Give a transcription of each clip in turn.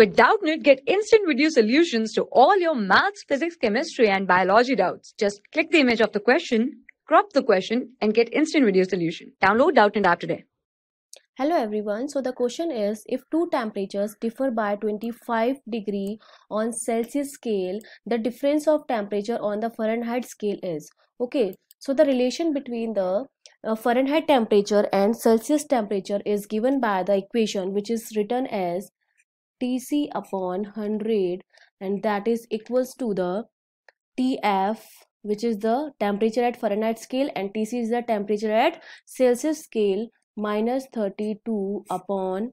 With Doubtnut, get instant video solutions to all your maths, physics, chemistry, and biology doubts. Just click the image of the question, crop the question, and get instant video solution. Download Doubtnut app today. Hello everyone. So the question is if two temperatures differ by 25 degree on Celsius scale, the difference of temperature on the Fahrenheit scale is. Okay. So the relation between the uh, Fahrenheit temperature and Celsius temperature is given by the equation which is written as Tc upon 100 and that is equals to the Tf which is the temperature at Fahrenheit scale and Tc is the temperature at Celsius scale minus 32 upon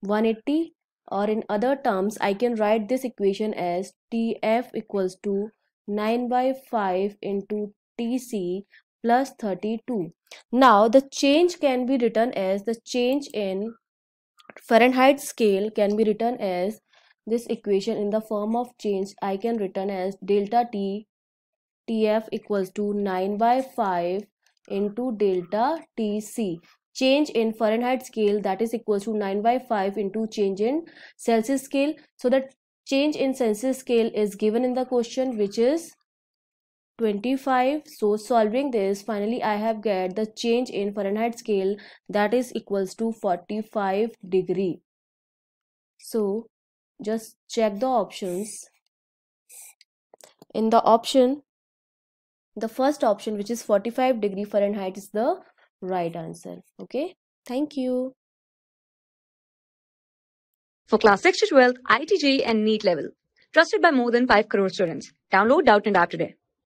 180 or in other terms I can write this equation as TF equals to 9 by 5 into TC plus 32. Now the change can be written as the change in Fahrenheit scale can be written as this equation in the form of change I can written as delta T TF equals to 9 by 5 into delta TC change in Fahrenheit scale that is equals to 9 by 5 into change in Celsius scale. So the change in Celsius scale is given in the question which is 25. So solving this finally I have get the change in Fahrenheit scale that is equals to 45 degree. So just check the options. In the option the first option which is 45 degree Fahrenheit is the right answer okay thank you For class 6 to 12, IIT JEE and NEET level. Trusted by more than 5 crore students. Download Doubtnut app today.